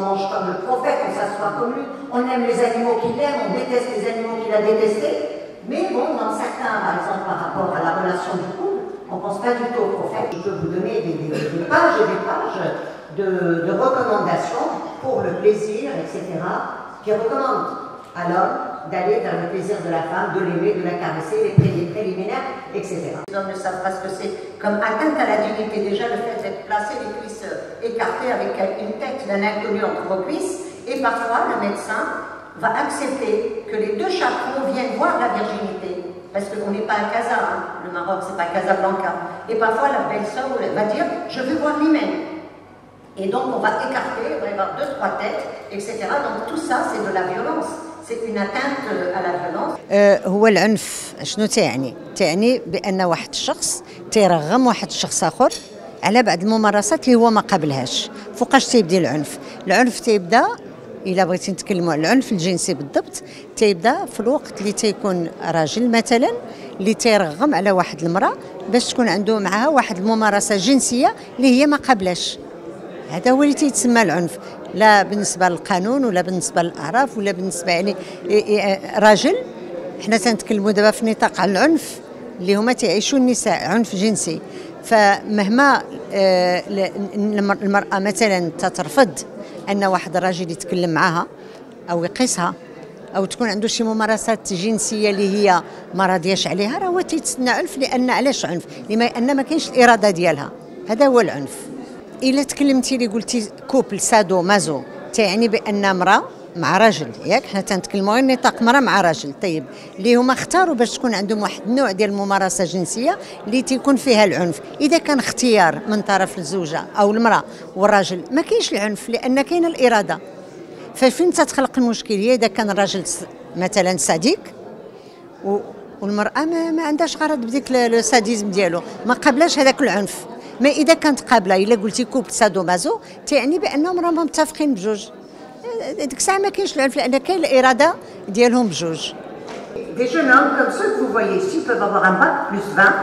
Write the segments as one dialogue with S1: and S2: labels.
S1: on mange comme le prophète, on s'assoit comme lui, on aime les animaux qu'il aime, on déteste les animaux qu'il a détestés. Mais bon, dans certains, par exemple par rapport à la relation du couple, on ne pense pas du tout au prophète. Je peux vous donner des, pages et des pages de, de recommandations pour le plaisir, etc., qui recommandent à l'homme d'aller vers le plaisir de la femme, de l'aimer, de la caresser, les préliminaires, etc. Les hommes ne savent pas ce que c'est comme atteinte à la dignité. Déjà, le fait d'être placé les cuisses écartées avec une tête d'un inconnu entre vos cuisses. Et parfois, le médecin va accepter que les deux chaperons viennent voir la virginité. Parce qu'on n'est pas à Casa, hein. le Maroc, c'est pas Casablanca. Et parfois, la belle-sœur va dire Je veux voir lui-même. Et donc, on va écarter, on va y avoir deux, trois têtes, etc. Donc, tout ça, c'est de la violence.
S2: هو العنف. شنو تعني؟ تعني بأن واحد الشخص تيرغم واحد الشخص آخر على بعض الممارسات اللي هو ما قابلهاش. فوقاش تيبدا العنف؟ العنف تيبدا إلا بغيتي نتكلموا على العنف الجنسي بالضبط تيبدا في الوقت اللي تيكون راجل مثلا اللي تيرغم على واحد المرأة باش تكون عنده معها واحد الممارسة جنسية اللي هي ما قابلاش هذا هو اللي تيتسمى العنف لا بالنسبة للقانون ولا بالنسبة للأعراف ولا بالنسبة يعني راجل. حنا تنتكلموا دابا في نطاق على العنف اللي هما تعيشوا النساء عنف جنسي. فمهما آه، المرأة مثلا تترفض أن واحد الراجل يتكلم معها أو يقيسها أو تكون عنده شي ممارسات جنسية اللي هي ما راضياش عليها راه هو تيتسنى عنف لأن علاش عنف؟ لأن ما كاينش الإرادة ديالها. هذا هو العنف. إلا تكلمتي لي قلتي كوبل سادو مازو تعني بأن امراه مع راجل ياك؟ حنا تنتكلموا غير نطاق مرأة مع راجل طيب اللي هما اختاروا باش تكون عندهم واحد النوع ديال الممارسة الجنسيه اللي تيكون فيها العنف. إذا كان اختيار من طرف الزوجة أو المرأة والراجل ما كاينش العنف لأن كاينة الإرادة. ففين تتخلق المشكل هي إذا كان الراجل مثلا صديق؟ والمرأة ما, ما عندهاش غرض بديك الساديزم ديالو. ما قبلاش هذاك العنف. ما إذا كانت قابلة إلا قلتي كوب سادو مازو تعني بأنهم راهم متفقين بجوج ديك الساعة ما كاينش العنف لأن كاين الإرادة ديالهم بجوج
S1: Des jeunes hommes comme ceux que vous voyez ici peuvent avoir un bac plus 20.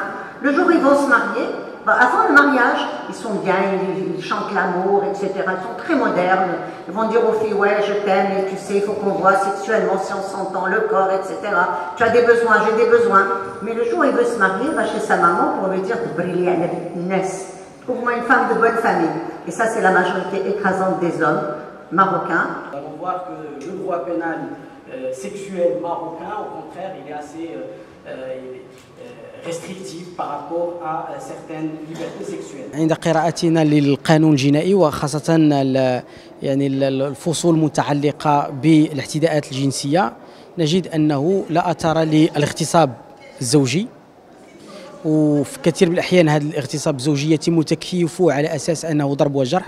S1: Le jour où ils vont se marier, avant le mariage, ils sont bien, ils, chantent l'amour, etc. Ils sont très modernes. Ils vont dire aux filles, ouais, je t'aime, et tu sais, il faut qu'on voit sexuellement si on s'entend, le corps, etc. Tu as des besoins, j'ai des besoins. Mais le jour où il veut se marier, il va chez sa maman pour lui dire, briller à Trouve-moi une femme de bonne famille. Et ça, c'est la majorité écrasante des hommes marocains.
S3: Nous allons voir que le droit pénal euh, sexuel marocain, au contraire, il est assez... Euh, euh, سيكسويل عند قراءتنا للقانون الجنائي وخاصة يعني الفصول المتعلقة بالاعتداءات الجنسية نجد أنه لا أثر للاغتصاب الزوجي. وفي كثير من الأحيان هذا الاغتصاب الزوجي يتم تكييفه على أساس أنه ضرب وجرح.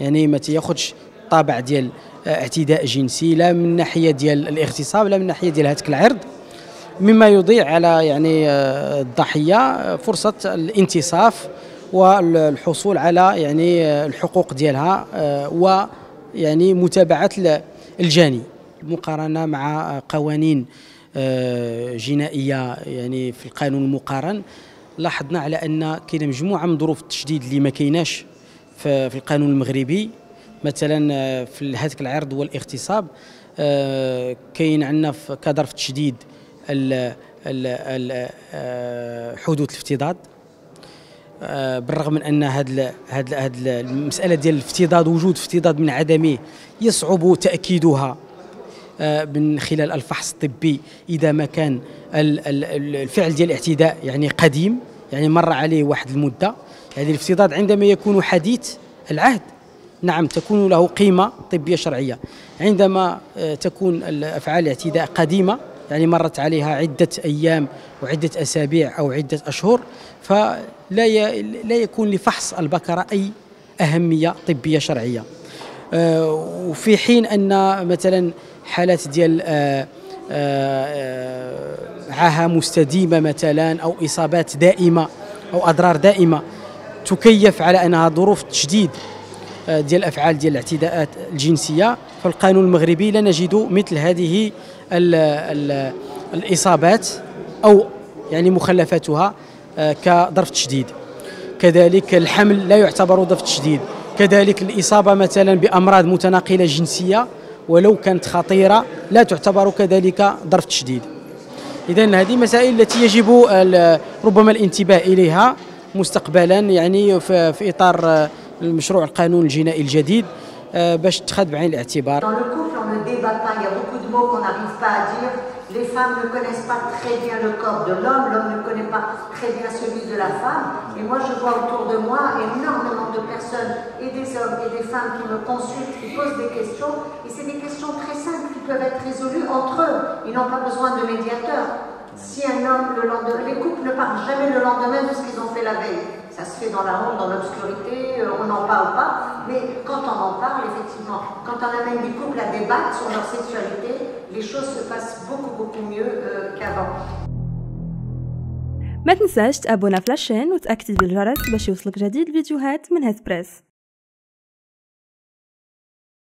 S3: يعني ما تياخذش طابع ديال اعتداء جنسي لا من ناحية ديال الاغتصاب لا من ناحية ديال هتك العرض. مما يضيع على يعني آه، الضحية فرصة الانتصاف والحصول على يعني آه، الحقوق ديالها آه، ويعني متابعة الجاني مقارنة مع قوانين جنائية يعني في القانون المقارن. لاحظنا على أن كاينة مجموعة من ظروف التشديد اللي ما كايناش في القانون المغربي. مثلا في هذاك العرض والاغتصاب كاين عندنا كظرف التشديد آه، حدوث الافتضاد. آه، بالرغم من أن هذه هذه المسألة ديال الافتضاد وجود افتضاد من عدمه يصعب تأكيدها آه، من خلال الفحص الطبي إذا ما كان الفعل ديال الاعتداء يعني قديم يعني مر عليه واحد المدة. يعني الافتضاد عندما يكون حديث العهد نعم تكون له قيمة طبية شرعية. عندما تكون الأفعال الاعتداء قديمة يعني مرت عليها عدة أيام وعدة أسابيع أو عدة أشهر فلا لا يكون لفحص البكرة أي أهمية طبية شرعية. آه، وفي حين أن مثلا حالات ديال آه، آه، عاهة مستديمة مثلا أو إصابات دائمة أو أضرار دائمة تكيف على أنها ظروف تشديد ديال الافعال ديال الاعتداءات الجنسية فالقانون المغربي لا نجد مثل هذه ال ال الإصابات أو يعني مخلفاتها آه، كظرف تشديد. كذلك الحمل لا يعتبر ظرف تشديد. كذلك الإصابة مثلا بأمراض متناقلة جنسية ولو كانت خطيرة لا تعتبر كذلك ظرف تشديد. إذا هذه مسائل التي يجب ربما الانتباه إليها مستقبلا يعني في إطار المشروع القانون الجنائي الجديد. باش تخذ بعين الاعتبار
S1: Les femmes ne connaissent pas très bien le corps de l'homme, l'homme ne connaît pas très bien celui de la femme. Et moi, je vois autour de moi énormément de personnes, et des hommes et des femmes qui me consultent, qui posent des questions. Et c'est des questions très simples qui peuvent être résolues entre eux. Ils n'ont pas besoin de médiateurs. Si un homme, le lendemain, les couples ne parlent jamais le lendemain de ce qu'ils ont fait la veille. Ça se fait dans la honte, dans l'obscurité, euh, on n'en parle pas. Mais quand on en parle, effectivement, quand on amène des couples à débattre sur leur sexualité, les choses se passent beaucoup beaucoup mieux euh, qu'avant.
S4: ما تنساش تابونا في لاشين وتاكد بالجرس باش يوصلك جديد الفيديوهات من هاد بريس